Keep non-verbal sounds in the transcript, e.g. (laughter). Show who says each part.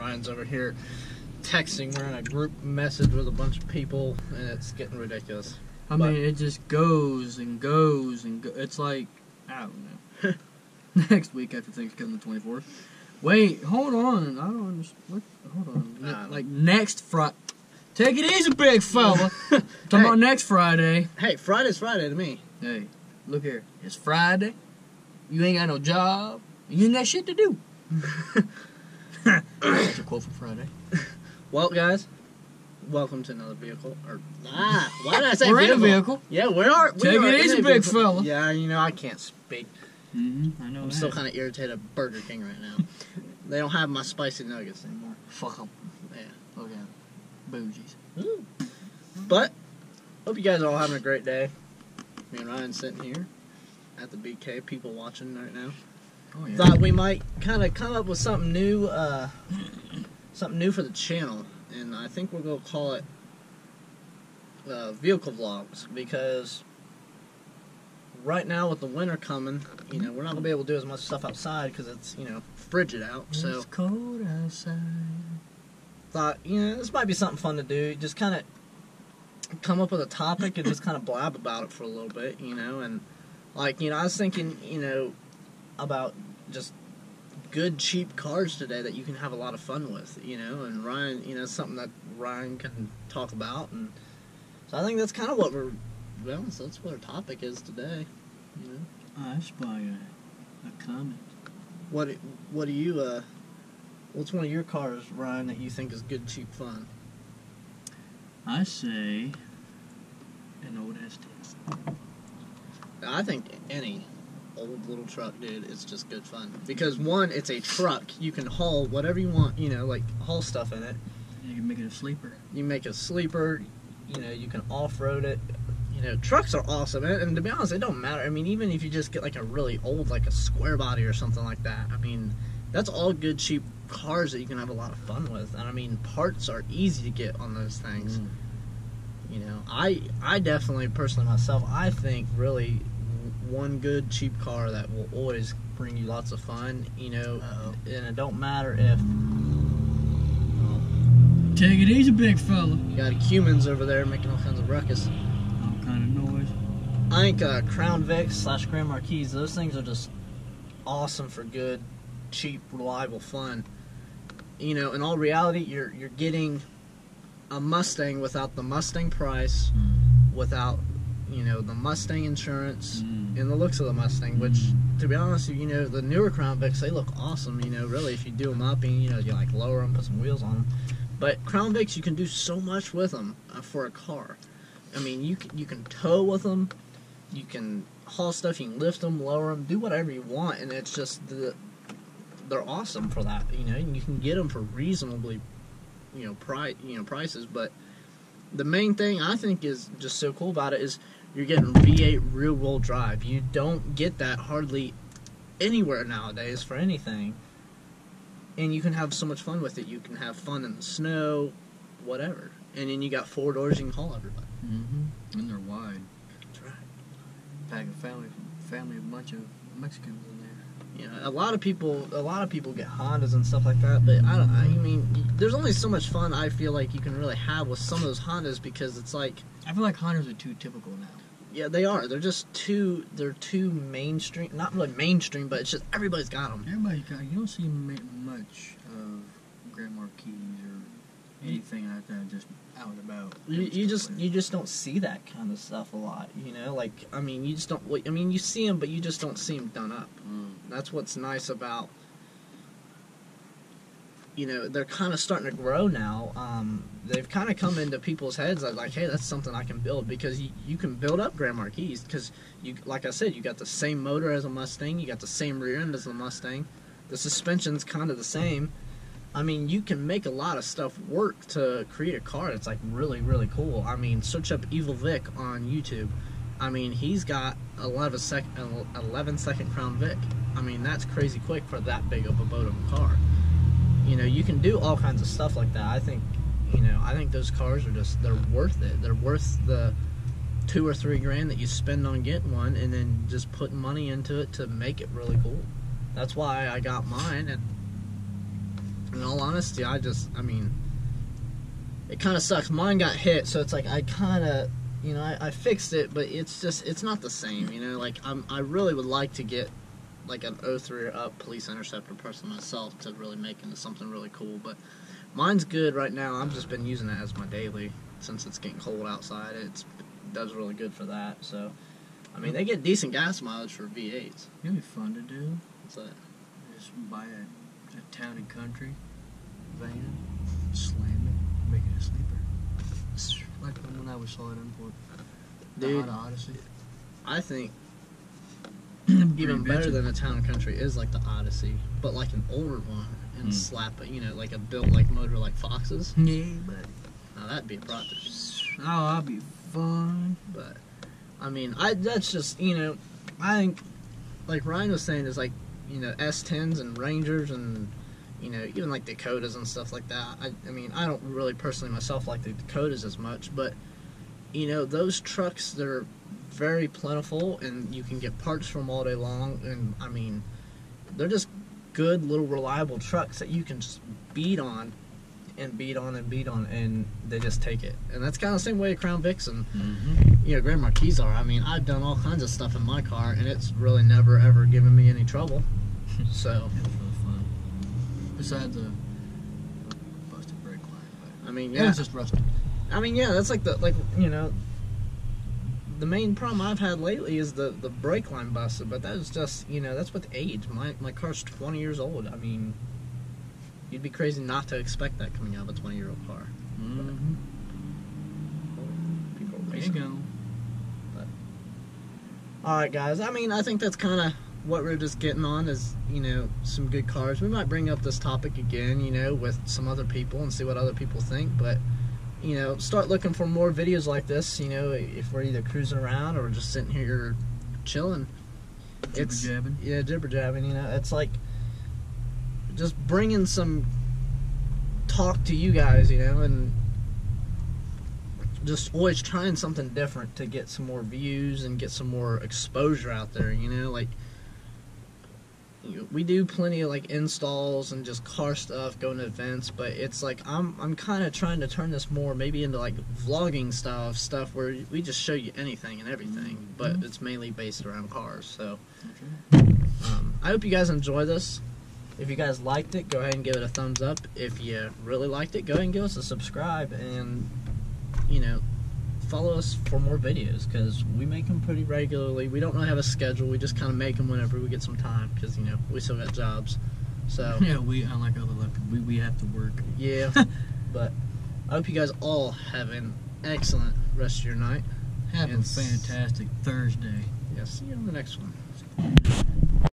Speaker 1: Ryan's over here texting. We're in a group message with a bunch of people, and it's getting ridiculous.
Speaker 2: I
Speaker 1: But-
Speaker 2: mean, it just goes and goes and go- it's like I don't know. (laughs) Next week after Thanksgiving, the twenty fourth. Wait, hold on. I don't understand. What? Hold on.
Speaker 1: I
Speaker 2: like next Friday. Take it easy, big fella. (laughs) Talking
Speaker 1: Hey.
Speaker 2: about next Friday.
Speaker 1: Hey, Friday's Friday to me.
Speaker 2: Hey, look here. It's Friday. You ain't got no job. You ain't got shit to do. (laughs) That's a quote from Friday. (laughs)
Speaker 1: Well, guys, welcome to another vehicle. Or ah, why did I say (laughs)
Speaker 2: We're in a
Speaker 1: vehicle?
Speaker 2: vehicle.
Speaker 1: Yeah, we are. We
Speaker 2: Take
Speaker 1: are
Speaker 2: it easy,
Speaker 1: a
Speaker 2: big
Speaker 1: vehicle.
Speaker 2: fella.
Speaker 1: Yeah, you know I can't speak.
Speaker 2: Mm-hmm. I know.
Speaker 1: I'm
Speaker 2: that.
Speaker 1: still kind of irritated at Burger King right now. they don't have my spicy nuggets anymore.
Speaker 2: Fuck them.
Speaker 1: Yeah.
Speaker 2: Look at 'em. Bougies.
Speaker 1: But hope you guys are all having a great day. Me and Ryan sitting here at the BK. People watching right now.
Speaker 2: Oh yeah.
Speaker 1: Thought we might kind of come up with something new, uh, something new for the channel, and I think we're gonna call it uh, vehicle vlogs because right now with the winter coming, you know, we're not gonna be able to do as much stuff outside because it's you know frigid out. So
Speaker 2: It's cold outside.
Speaker 1: thought, you know, this might be something fun to do. Just kind of come up with a topic and just kind of blab about it for a little bit, you know. And like, you know, I was thinking, you know, about just good cheap cars today that you can have a lot of fun with, you know. And Ryan, you know, something that Ryan can talk about, and so I think that's kind of what we're. Well, so that's what our topic is today. You know,
Speaker 2: I spy a, a comment.
Speaker 1: what what do you uh, what's one of your cars, Ryan, that you think is good cheap fun?
Speaker 2: I say an old S10.
Speaker 1: I think any old little truck, dude, it's just good fun. Because one, it's a truck. You can haul whatever you want, you know, like haul stuff in it.
Speaker 2: You can make it a sleeper.
Speaker 1: You make a sleeper, you know, you can off road it. You know, trucks are awesome. And, and to be honest, it don't matter. I mean, even if you just get like a really old, like a square body or something like that, I mean, that's all good, cheap cars that you can have a lot of fun with. And I mean, parts are easy to get on those things.
Speaker 2: Mm.
Speaker 1: You know, I I definitely personally myself, I think really one good cheap car that will always bring you lots of fun. You know,
Speaker 2: Uh-oh.
Speaker 1: and it don't matter if well,
Speaker 2: Take it easy, big fella.
Speaker 1: you got humans over there making all kinds of ruckus.
Speaker 2: All kind of noise.
Speaker 1: I think uh, Crown Vic slash Grand Marquis, those things are just awesome for good, cheap, reliable fun. You know, in all reality, you're you're getting a Mustang without the Mustang price, without you know the Mustang insurance
Speaker 2: Mm.
Speaker 1: And the looks of the Mustang. Which, to be honest, you know the newer Crown Vics they look awesome. You know, really, if you do them up and you know you like lower them, put some wheels on them. But Crown Vics, you can do so much with them uh, for a car. I mean, you can, you can tow with them, you can haul stuff, you can lift them, lower them, do whatever you want, and it's just the they're awesome for that. You know, and you can get them for reasonably, you know, price you know prices. But the main thing I think is just so cool about it is you're getting V8 real wheel drive. You don't get that hardly anywhere nowadays for anything. And you can have so much fun with it. You can have fun in the snow, whatever. And then you got four doors, you can haul everybody.
Speaker 2: Mm-hmm. And they're wide.
Speaker 1: That's right.
Speaker 2: Pack a family, family, a bunch of Mexicans in there.
Speaker 1: You know, a lot of people, a lot of people get Hondas and stuff like that. But I don't. I mean, there's only so much fun I feel like you can really have with some of those Hondas because it's like,
Speaker 2: I feel like Hondas are too typical now.
Speaker 1: yeah, they are. They're just too. They're too mainstream. Not really mainstream, but it's just everybody's got them.
Speaker 2: Everybody got. You don't see much of Grand Marquis or anything like that just out and about.
Speaker 1: You, you just you just don't see that kind of stuff a lot. You know, like I mean, you just don't. I mean, you see them, but you just don't see them done up.
Speaker 2: Mm.
Speaker 1: That's what's nice about. You know, they're kind of starting to grow now. Um, they've kind of come into people's heads like, hey, that's something I can build because you, you can build up Grand Marquis because you, like I said, you got the same motor as a Mustang, you got the same rear end as a Mustang, the suspension's kind of the same. I mean, you can make a lot of stuff work to create a car that's like really, really cool. I mean, search up Evil Vic on YouTube. I mean, he's got 11 second, 11 second Crown Vic. I mean, that's crazy quick for that big of a boat of a car. You know, you can do all kinds of stuff like that. I think, you know, I think those cars are just they're worth it. They're worth the two or three grand that you spend on getting one, and then just putting money into it to make it really cool. That's why I got mine, and in all honesty, I just, I mean, it kind of sucks. Mine got hit, so it's like I kind of, you know, I, I fixed it, but it's just, it's not the same. You know, like I'm, I really would like to get like an 03 or up police interceptor person myself to really make into something really cool. But mine's good right now. I've just been using it as my daily since it's getting cold outside. It's it does really good for that. So, I mean, they get decent gas mileage for V8s.
Speaker 2: It'd be fun to do.
Speaker 1: What's that?
Speaker 2: Just buy a, a town and country van, slam it, make it a sleeper. (laughs) Like when I was saw it in Port. The
Speaker 1: Dude.
Speaker 2: Odyssey.
Speaker 1: I think (clears throat)
Speaker 2: Even
Speaker 1: better than a town and country is like the Odyssey, but like an older one and
Speaker 2: Hmm.
Speaker 1: slap it, you know, like a built like motor like Foxes.
Speaker 2: Yeah, but
Speaker 1: Now that'd be a project.
Speaker 2: oh, I'll be fun.
Speaker 1: But I mean, I that's just you know, I think like Ryan was saying is like you know S10s and Rangers and you know even like Dakotas and stuff like that. I I mean I don't really personally myself like the Dakotas as much, but you know those trucks they're very plentiful and you can get parts from all day long and I mean they're just good little reliable trucks that you can just beat on and beat on and beat on and they just take it and that's kind of the same way Crown and
Speaker 2: Mm-hmm.
Speaker 1: you know, Grand Marquis are. I mean, I've done all kinds of stuff in my car, and it's really never ever given me any trouble. (laughs) So,
Speaker 2: It was really fun. Besides the busted brake line, but
Speaker 1: I mean,
Speaker 2: yeah. it's just rusted.
Speaker 1: I mean, yeah, that's like the like you know, the main problem I've had lately is the the brake line busted, but that's just you know that's with age. My my car's twenty years old. I mean, you'd be crazy not to expect that coming out of a twenty year old car.
Speaker 2: Mm-hmm.
Speaker 1: People are
Speaker 2: There you go.
Speaker 1: All right, guys. I mean, I think that's kind of what we're just getting on is, you know, some good cars. We might bring up this topic again, you know, with some other people and see what other people think. But, you know, start looking for more videos like this. You know, if we're either cruising around or just sitting here chilling. It's
Speaker 2: Jibber-jabbing.
Speaker 1: yeah, jibber jabbing. You know, it's like just bringing some talk to you guys. You know, and just always trying something different to get some more views and get some more exposure out there. You know, like we do plenty of like installs and just car stuff, going to events, but it's like I'm I'm kind of trying to turn this more maybe into like vlogging style of stuff where we just show you anything and everything, but
Speaker 2: Mhm.
Speaker 1: it's mainly based around cars. So
Speaker 2: Okay.
Speaker 1: um, I hope you guys enjoy this. If you guys liked it, go ahead and give it a thumbs up. If you really liked it, go ahead and give us a subscribe and you know follow us for more videos because we make them pretty regularly. We don't really have a schedule. We just kind of make them whenever we get some time because you know we still got jobs. So (laughs)
Speaker 2: Yeah, we unlike other left, we we have to work.
Speaker 1: yeah, (laughs) but I hope you guys all have an excellent rest of your night.
Speaker 2: Have a fantastic Thursday.
Speaker 1: Yeah, see you on the next one.